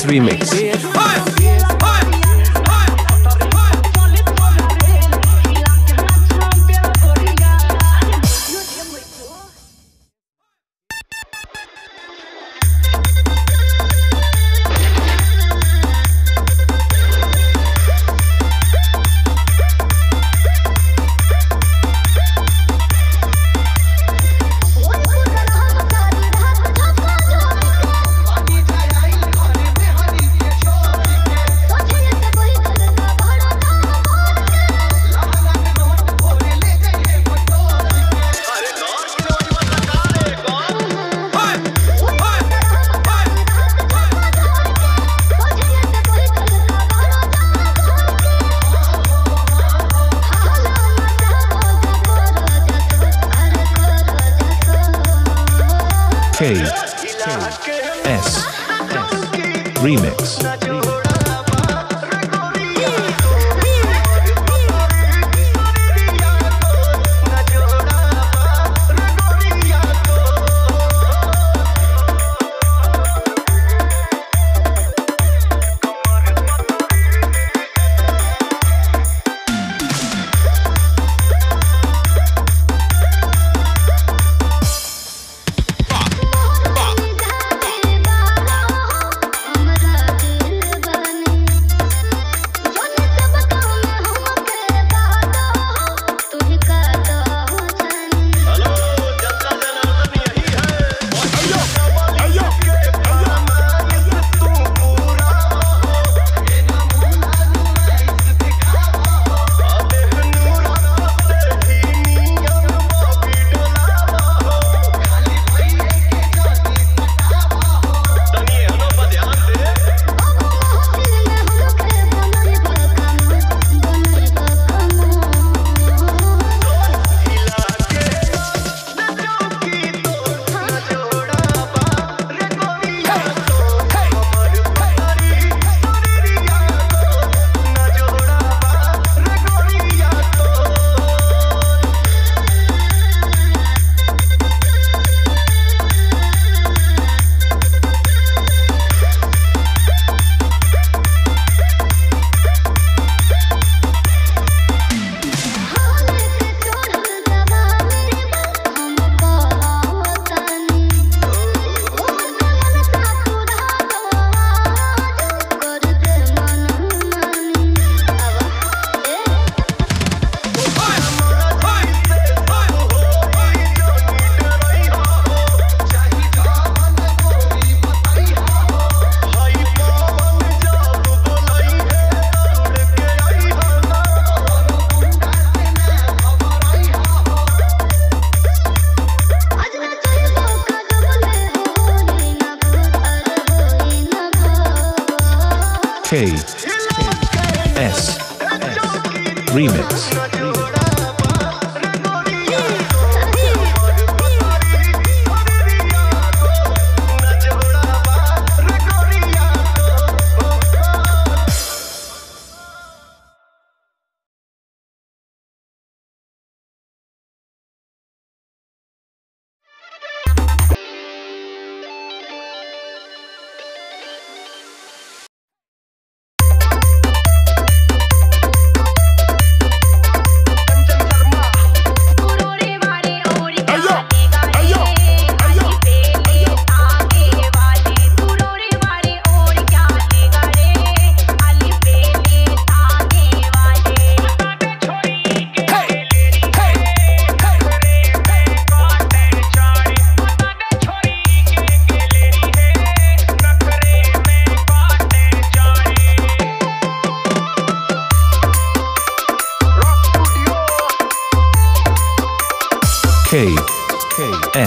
Remix.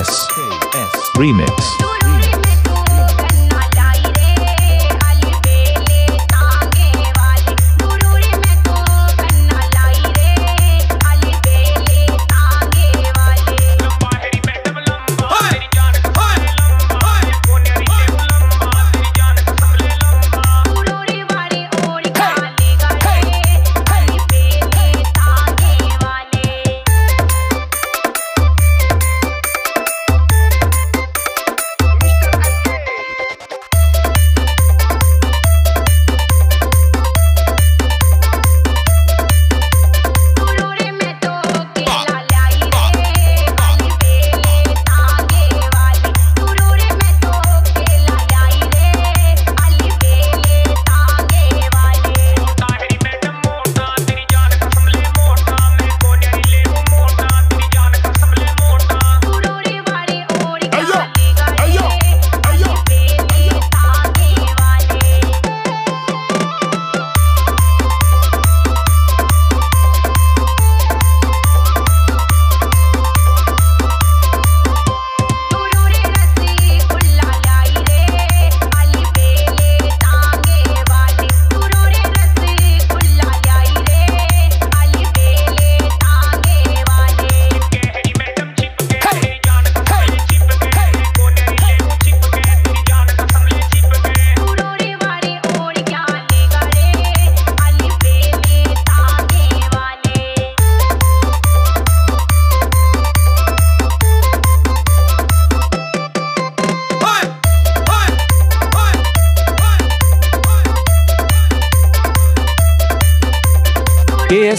S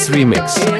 Remix.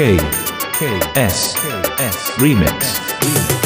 K K S. Remix.